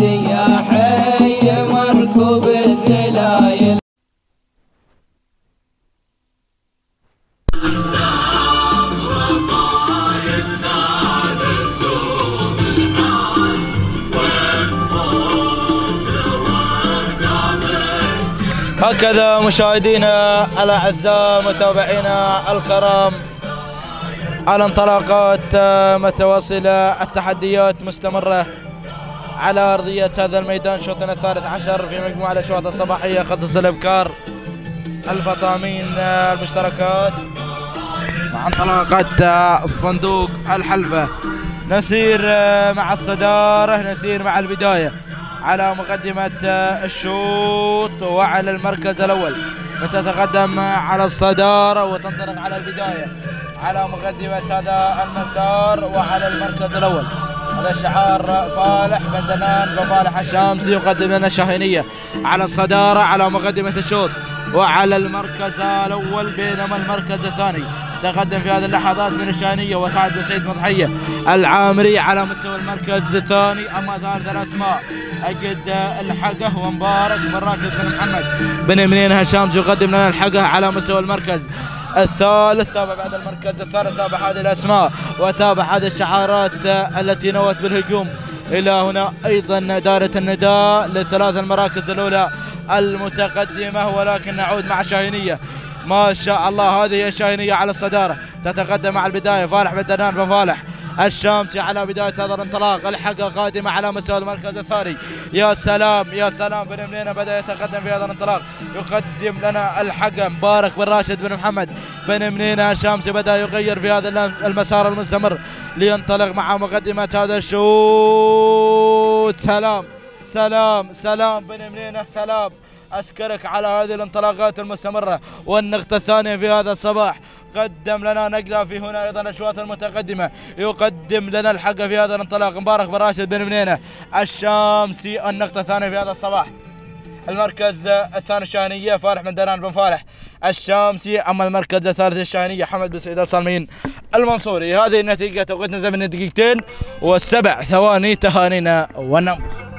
يا حي مركوب الذلايل هكذا مشاهدينا الأعزاء متابعينا الكرام. على انطلاقات متواصلة التحديات مستمرة على أرضية هذا الميدان شوطنا الثالث عشر في مجموعة الأشواط الصباحية خصص الابكار الفطامين المشتركات. مع انطلاقات الصندوق الحلفه نسير مع الصدارة نسير مع البداية على مقدمة الشوط وعلى المركز الأول. وتتقدم على الصدارة وتنطلق على البداية. على مقدمة هذا المسار وعلى المركز الأول. هذا الشعار فالح بن دنان فالح الشامسي يقدم لنا الشاهينية. على الصدارة على مقدمة الشوط. وعلى المركز الأول بينما المركز الثاني. تقدم في هذه اللحظات من الشانية وسعد بن سعيد مضحية. العامري على مستوى المركز الثاني أما ثالث الأسماء. أجد الحقه ومبارك بن راشد بن محمد. بن منين هشام يقدم لنا الحقه على مستوى المركز الثالث. تابع بعد المركز الثالث تابع هذه الأسماء وتابع هذه الشعارات التي نوت بالهجوم. إلى هنا أيضا دارة النداء للثلاث المراكز الأولى. المتقدمة ولكن نعود مع شاهينية. ما شاء الله هذه هي الشاهينية على الصدارة. تتقدم مع البداية. فالح بن دنان بن فالح. الشامسي على بداية هذا الانطلاق. الحقة قادمة على مستوى المركز الثاني. يا سلام يا سلام. بن منينة بدأ يتقدم في هذا الانطلاق. يقدم لنا الحقة مبارك بن راشد بن محمد. بن منينة الشامسي بدأ يغير في هذا المسار المستمر. لينطلق مع مقدمة هذا الشوط. سلام. سلام سلام بن منينة سلام. أشكرك على هذه الانطلاقات المستمرة. والنقطة الثانية في هذا الصباح قدم لنا نقلة في هنا أيضا الأشواط المتقدمة يقدم لنا الحق في هذا الانطلاق. مبارك بن راشد بن منينة. الشامسي النقطة الثانية في هذا الصباح. المركز الثاني الشاهنية فالح بن دنان بن فالح. الشامسي أما المركز الثالث الشاهنية حمد بن سعيد الصالمين. المنصوري هذه النتيجة توقيتنا زمن دقيقتين والسبع ثواني تهانينا ونمس